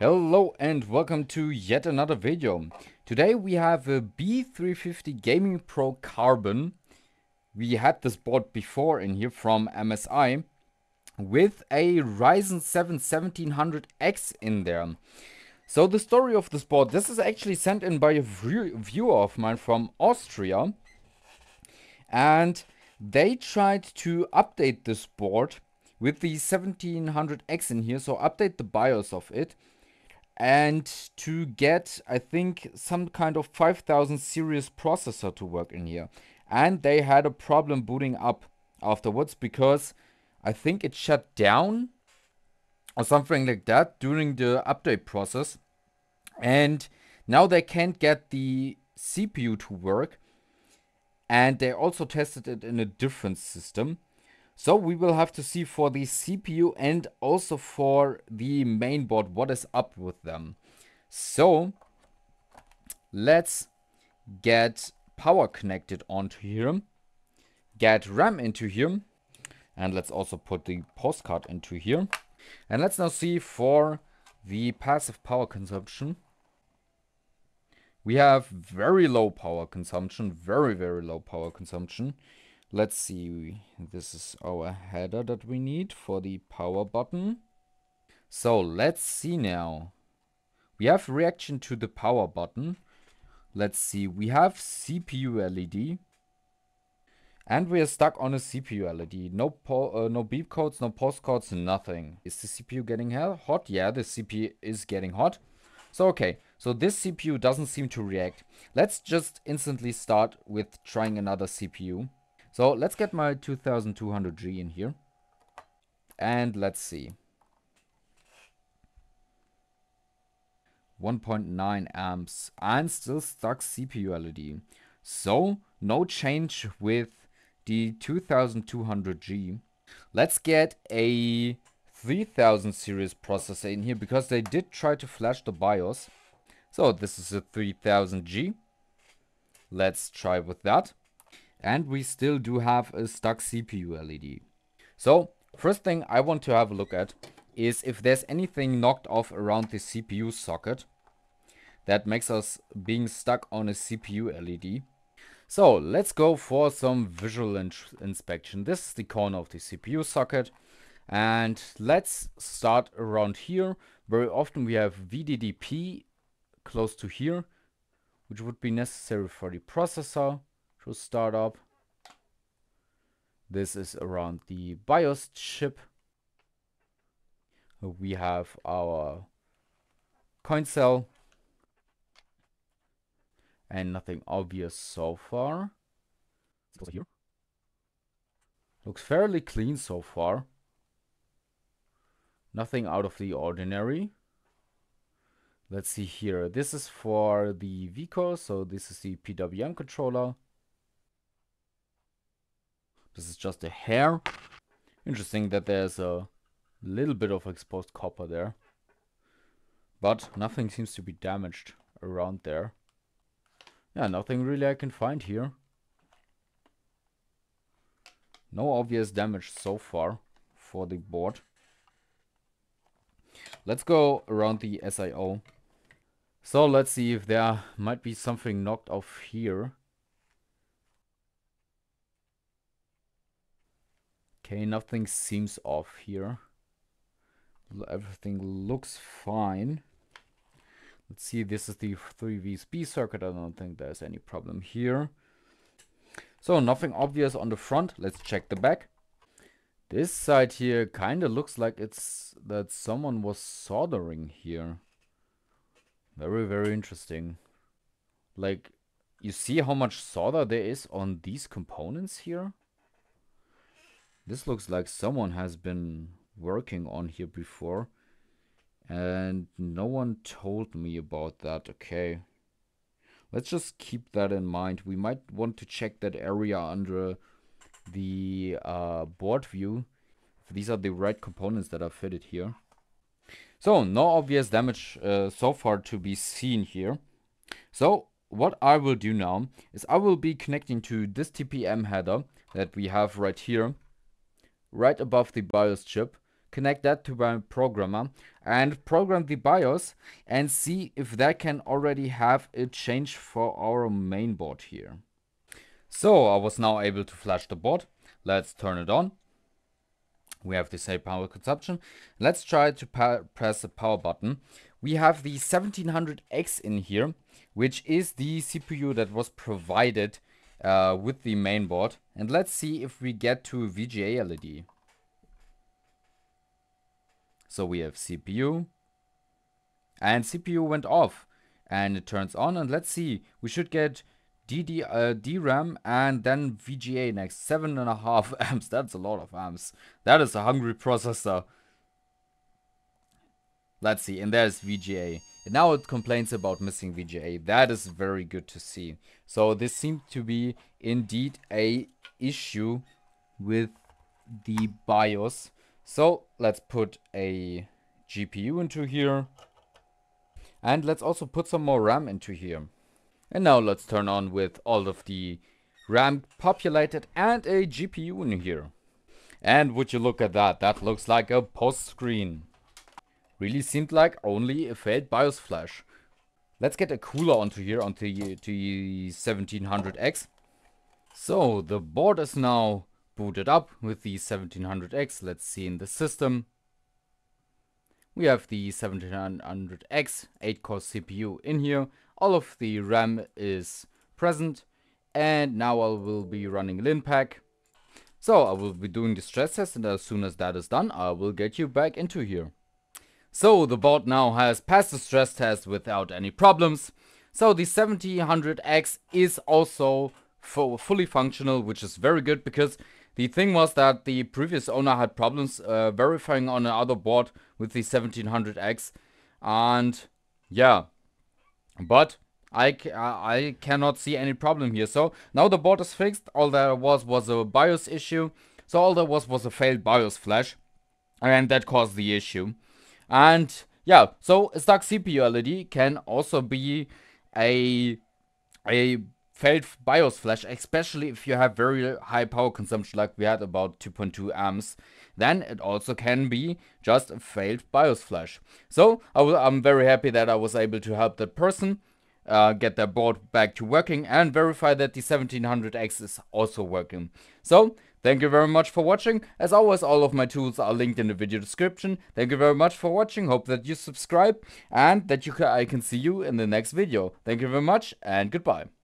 Hello and welcome to yet another video. Today we have a B350 Gaming Pro Carbon. We had this board before in here from MSI with a Ryzen 7 1700X in there. So the story of this board, this is actually sent in by a viewer of mine from Austria. And they tried to update this board with the 1700X in here, so update the BIOS of it and to get I think some kind of 5000 series processor to work in here. And they had a problem booting up afterwards because I think it shut down or something like that during the update process. And now they can't get the CPU to work. And they also tested it in a different system so we will have to see for the CPU and also for the main board what is up with them. So let's get power connected onto here, get RAM into here, and let's also put the postcard into here. And let's now see for the passive power consumption. We have very low power consumption, very, very low power consumption. Let's see, this is our header that we need for the power button. So let's see now. We have reaction to the power button. Let's see, we have CPU LED. And we are stuck on a CPU LED. No uh, no beep codes, no post codes, nothing. Is the CPU getting hot? Yeah, the CPU is getting hot. So okay, so this CPU doesn't seem to react. Let's just instantly start with trying another CPU. So let's get my 2200G in here. And let's see. 1.9 amps and still stuck CPU LED. So no change with the 2200G. Let's get a 3000 series processor in here because they did try to flash the BIOS. So this is a 3000G. Let's try with that. And we still do have a stuck CPU LED. So first thing I want to have a look at is if there's anything knocked off around the CPU socket that makes us being stuck on a CPU LED. So let's go for some visual in inspection. This is the corner of the CPU socket. And let's start around here. Very often we have VDDP close to here, which would be necessary for the processor to start up. This is around the BIOS chip. We have our coin cell. And nothing obvious so far. Here. Looks fairly clean so far. Nothing out of the ordinary. Let's see here. This is for the VCore, so this is the PWM controller. This is just a hair. Interesting that there's a little bit of exposed copper there. But nothing seems to be damaged around there. Yeah, nothing really I can find here. No obvious damage so far for the board. Let's go around the SIO. So let's see if there might be something knocked off here. Okay, nothing seems off here. Everything looks fine. Let's see, this is the 3VSB circuit. I don't think there's any problem here. So nothing obvious on the front. Let's check the back. This side here kind of looks like it's that someone was soldering here. Very, very interesting. Like, you see how much solder there is on these components here? This looks like someone has been working on here before. And no one told me about that. Okay. Let's just keep that in mind. We might want to check that area under the uh, board view. These are the right components that are fitted here. So, no obvious damage uh, so far to be seen here. So, what I will do now is I will be connecting to this TPM header that we have right here right above the BIOS chip, connect that to my programmer and program the BIOS and see if that can already have a change for our mainboard here. So I was now able to flash the board. Let's turn it on. We have the same power consumption. Let's try to press the power button. We have the 1700X in here, which is the CPU that was provided uh, with the main board. And let's see if we get to VGA LED. So we have CPU. And CPU went off. And it turns on. And let's see. We should get DD, uh, DRAM and then VGA next. Seven and a half amps. That's a lot of amps. That is a hungry processor. Let's see. And there's VGA. And now it complains about missing VGA. That is very good to see. So this seemed to be indeed a issue with the BIOS. So let's put a GPU into here. And let's also put some more RAM into here. And now let's turn on with all of the RAM populated and a GPU in here. And would you look at that, that looks like a post screen. Really seemed like only a failed BIOS flash. Let's get a cooler onto here, onto the 1700X. So the board is now booted up with the 1700X. Let's see in the system. We have the 1700X 8-core CPU in here. All of the RAM is present. And now I will be running Linpack. So I will be doing the stress test and as soon as that is done, I will get you back into here. So the board now has passed the stress test without any problems. So the 1700X is also fully functional, which is very good because the thing was that the previous owner had problems uh, verifying on another board with the 1700X. And yeah, but I, I cannot see any problem here. So now the board is fixed. All there was was a BIOS issue. So all there was was a failed BIOS flash. And that caused the issue. And yeah, so a stuck CPU LED can also be a, a failed BIOS flash, especially if you have very high power consumption like we had about 2.2 amps, then it also can be just a failed BIOS flash. So I am very happy that I was able to help that person uh, get their board back to working and verify that the 1700X is also working. So Thank you very much for watching. As always, all of my tools are linked in the video description. Thank you very much for watching. Hope that you subscribe and that you I can see you in the next video. Thank you very much and goodbye.